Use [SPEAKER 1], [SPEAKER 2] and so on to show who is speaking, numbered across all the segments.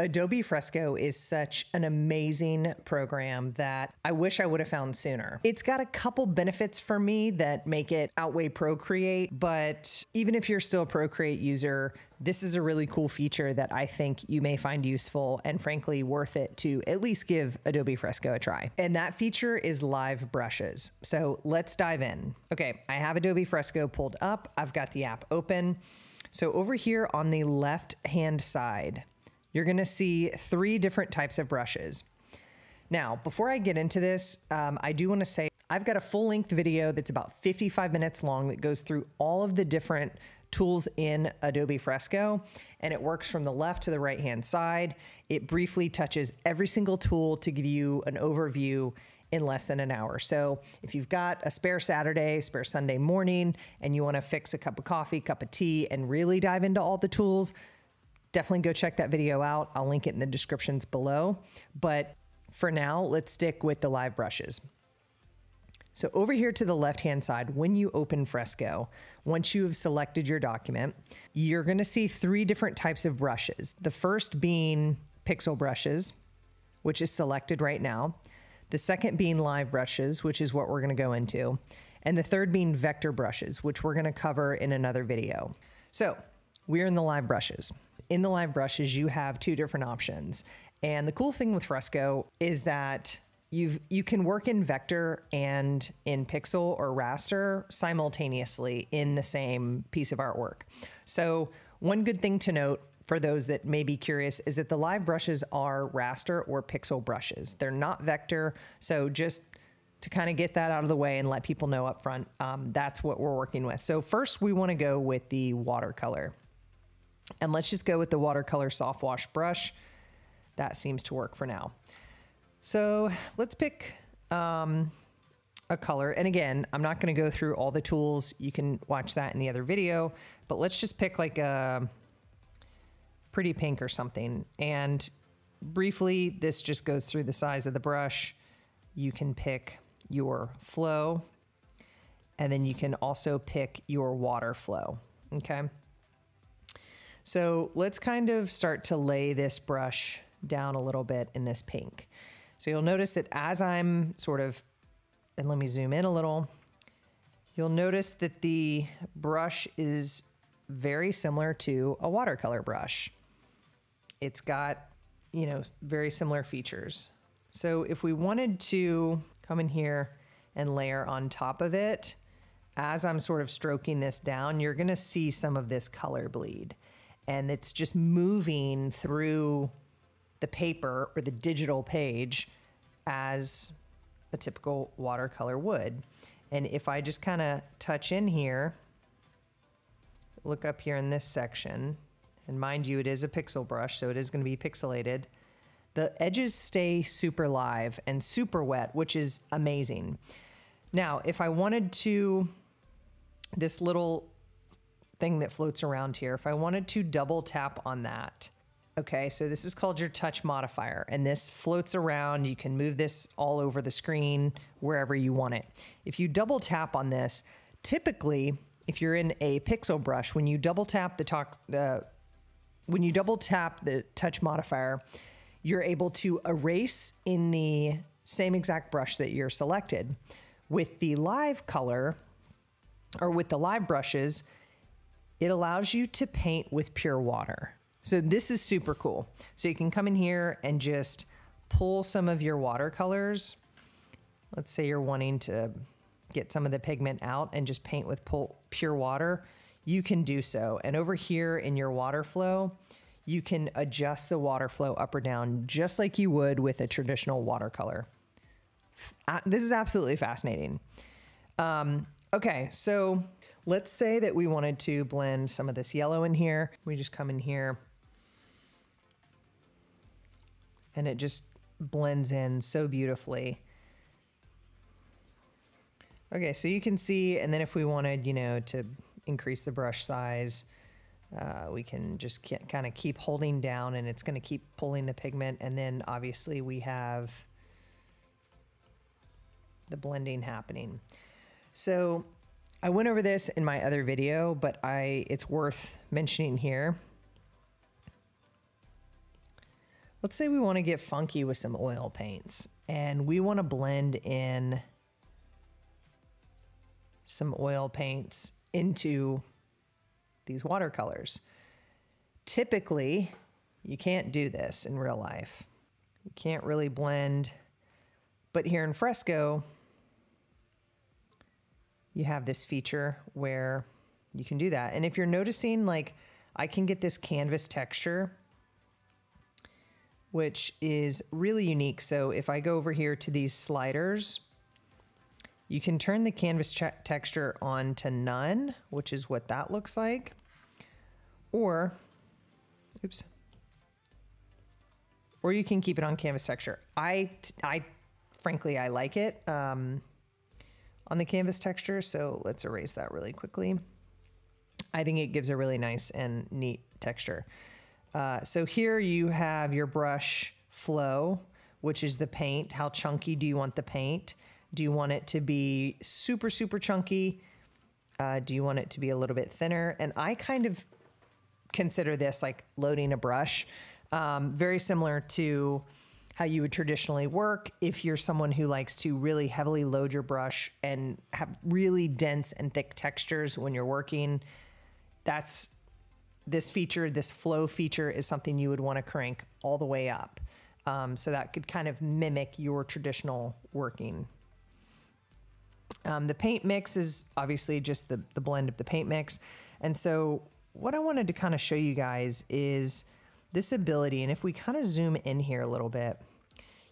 [SPEAKER 1] Adobe Fresco is such an amazing program that I wish I would have found sooner. It's got a couple benefits for me that make it outweigh Procreate, but even if you're still a Procreate user, this is a really cool feature that I think you may find useful and frankly worth it to at least give Adobe Fresco a try. And that feature is live brushes. So let's dive in. Okay, I have Adobe Fresco pulled up. I've got the app open. So over here on the left hand side, you're gonna see three different types of brushes. Now, before I get into this, um, I do wanna say I've got a full length video that's about 55 minutes long that goes through all of the different tools in Adobe Fresco, and it works from the left to the right hand side. It briefly touches every single tool to give you an overview in less than an hour. So if you've got a spare Saturday, spare Sunday morning, and you wanna fix a cup of coffee, cup of tea, and really dive into all the tools, definitely go check that video out. I'll link it in the descriptions below. But for now, let's stick with the live brushes. So over here to the left-hand side, when you open Fresco, once you have selected your document, you're gonna see three different types of brushes. The first being pixel brushes, which is selected right now. The second being live brushes, which is what we're gonna go into. And the third being vector brushes, which we're gonna cover in another video. So we're in the live brushes in the live brushes, you have two different options. And the cool thing with Fresco is that you've you can work in vector and in pixel or raster simultaneously in the same piece of artwork. So one good thing to note for those that may be curious is that the live brushes are raster or pixel brushes. They're not vector. So just to kind of get that out of the way and let people know up front, um, that's what we're working with. So first we want to go with the watercolor. And let's just go with the watercolor soft wash brush. That seems to work for now. So let's pick um, a color. And again, I'm not gonna go through all the tools. You can watch that in the other video, but let's just pick like a pretty pink or something. And briefly, this just goes through the size of the brush. You can pick your flow, and then you can also pick your water flow, okay? So let's kind of start to lay this brush down a little bit in this pink. So you'll notice that as I'm sort of, and let me zoom in a little, you'll notice that the brush is very similar to a watercolor brush. It's got, you know, very similar features. So if we wanted to come in here and layer on top of it, as I'm sort of stroking this down, you're gonna see some of this color bleed and it's just moving through the paper or the digital page as a typical watercolor would. And if I just kind of touch in here, look up here in this section, and mind you, it is a pixel brush, so it is going to be pixelated. The edges stay super live and super wet, which is amazing. Now, if I wanted to, this little thing that floats around here, if I wanted to double tap on that, okay, so this is called your touch modifier and this floats around. You can move this all over the screen wherever you want it. If you double tap on this, typically, if you're in a pixel brush, when you double tap the talk, uh, when you double tap the touch modifier, you're able to erase in the same exact brush that you're selected. With the live color, or with the live brushes, it allows you to paint with pure water. So this is super cool. So you can come in here and just pull some of your watercolors. Let's say you're wanting to get some of the pigment out and just paint with pure water. You can do so. And over here in your water flow, you can adjust the water flow up or down just like you would with a traditional watercolor. This is absolutely fascinating. Um, okay, so Let's say that we wanted to blend some of this yellow in here. We just come in here and it just blends in so beautifully. Okay, so you can see, and then if we wanted, you know, to increase the brush size, uh, we can just kind of keep holding down and it's gonna keep pulling the pigment. And then obviously we have the blending happening. So I went over this in my other video, but I it's worth mentioning here. let's say we want to get funky with some oil paints and we want to blend in some oil paints into these watercolors. Typically, you can't do this in real life. You can't really blend, but here in Fresco, you have this feature where you can do that. And if you're noticing, like, I can get this canvas texture, which is really unique. So if I go over here to these sliders, you can turn the canvas texture on to none, which is what that looks like. Or, oops, or you can keep it on canvas texture. I, I, frankly, I like it um, on the canvas texture. So let's erase that really quickly. I think it gives a really nice and neat texture. Uh, so here you have your brush flow, which is the paint. How chunky do you want the paint? Do you want it to be super, super chunky? Uh, do you want it to be a little bit thinner? And I kind of consider this like loading a brush, um, very similar to how you would traditionally work if you're someone who likes to really heavily load your brush and have really dense and thick textures when you're working that's this feature, this flow feature is something you would want to crank all the way up. Um, so that could kind of mimic your traditional working. Um, the paint mix is obviously just the, the blend of the paint mix. And so what I wanted to kind of show you guys is this ability. And if we kind of zoom in here a little bit,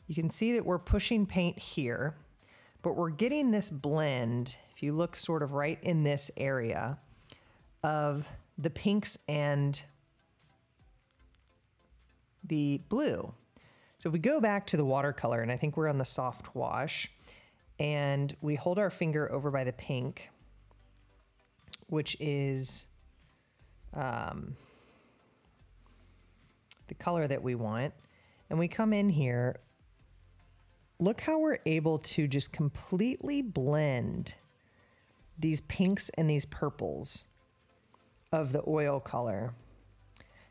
[SPEAKER 1] you can see that we're pushing paint here, but we're getting this blend. If you look sort of right in this area, of the pinks and the blue. So if we go back to the watercolor, and I think we're on the soft wash, and we hold our finger over by the pink, which is um, the color that we want, and we come in here, look how we're able to just completely blend these pinks and these purples of the oil color.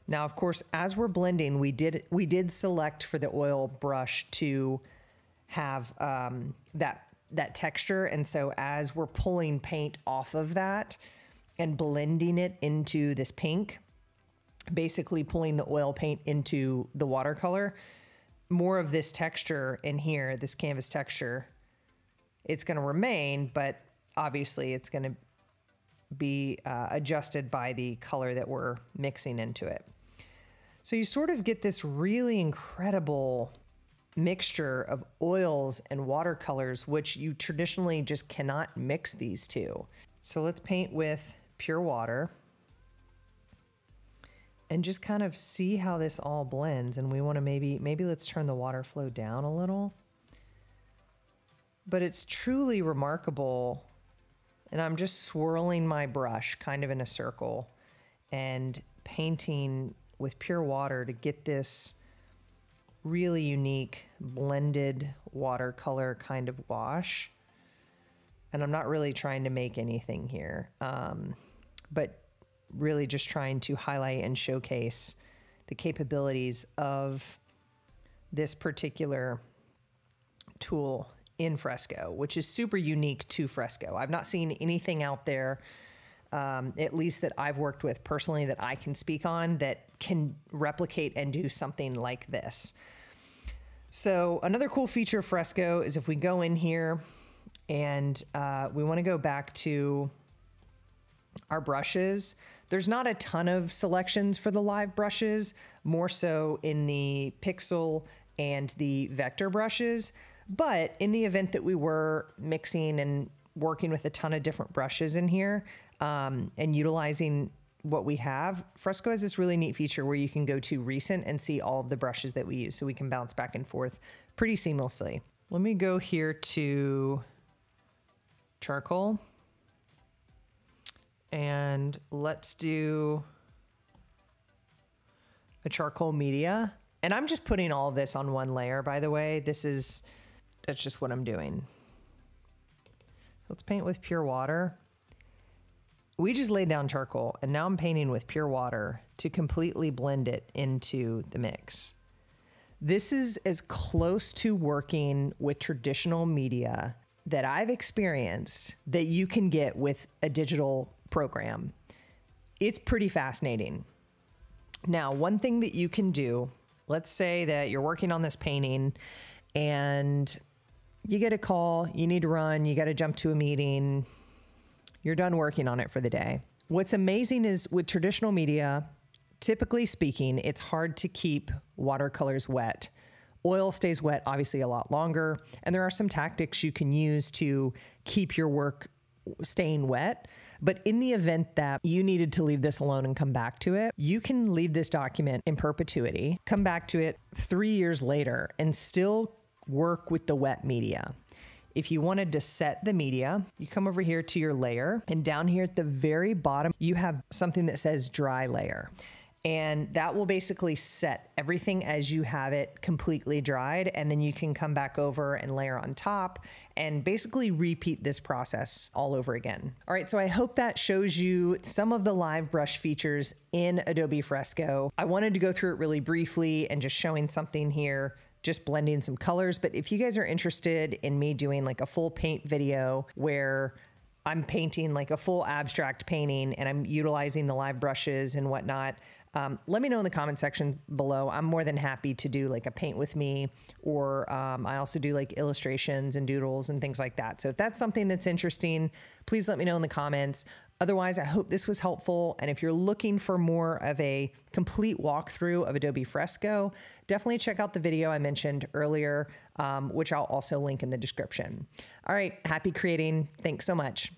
[SPEAKER 1] Now, of course, as we're blending, we did we did select for the oil brush to have um, that that texture, and so as we're pulling paint off of that and blending it into this pink, basically pulling the oil paint into the watercolor, more of this texture in here, this canvas texture, it's going to remain, but obviously it's going to be uh, adjusted by the color that we're mixing into it. So you sort of get this really incredible mixture of oils and watercolors, which you traditionally just cannot mix these two. So let's paint with pure water and just kind of see how this all blends. And we want to maybe, maybe let's turn the water flow down a little. But it's truly remarkable and I'm just swirling my brush kind of in a circle and painting with pure water to get this really unique blended watercolor kind of wash. And I'm not really trying to make anything here, um, but really just trying to highlight and showcase the capabilities of this particular tool in fresco, which is super unique to fresco. I've not seen anything out there, um, at least that I've worked with personally, that I can speak on that can replicate and do something like this. So, another cool feature of fresco is if we go in here and uh, we want to go back to our brushes. There's not a ton of selections for the live brushes, more so in the pixel and the vector brushes. But in the event that we were mixing and working with a ton of different brushes in here um, and utilizing what we have, Fresco has this really neat feature where you can go to recent and see all of the brushes that we use. So we can bounce back and forth pretty seamlessly. Let me go here to charcoal and let's do a charcoal media. And I'm just putting all this on one layer, by the way. This is that's just what I'm doing. So let's paint with pure water. We just laid down charcoal and now I'm painting with pure water to completely blend it into the mix. This is as close to working with traditional media that I've experienced that you can get with a digital program. It's pretty fascinating. Now, one thing that you can do, let's say that you're working on this painting and you get a call, you need to run, you got to jump to a meeting, you're done working on it for the day. What's amazing is with traditional media, typically speaking, it's hard to keep watercolors wet. Oil stays wet obviously a lot longer, and there are some tactics you can use to keep your work staying wet. But in the event that you needed to leave this alone and come back to it, you can leave this document in perpetuity, come back to it three years later, and still work with the wet media. If you wanted to set the media, you come over here to your layer, and down here at the very bottom, you have something that says dry layer. And that will basically set everything as you have it completely dried. And then you can come back over and layer on top and basically repeat this process all over again. All right, so I hope that shows you some of the live brush features in Adobe Fresco. I wanted to go through it really briefly and just showing something here just blending some colors. But if you guys are interested in me doing like a full paint video where I'm painting like a full abstract painting and I'm utilizing the live brushes and whatnot, um, let me know in the comment section below. I'm more than happy to do like a paint with me, or um, I also do like illustrations and doodles and things like that. So if that's something that's interesting, please let me know in the comments. Otherwise, I hope this was helpful. And if you're looking for more of a complete walkthrough of Adobe Fresco, definitely check out the video I mentioned earlier, um, which I'll also link in the description. All right, happy creating. Thanks so much.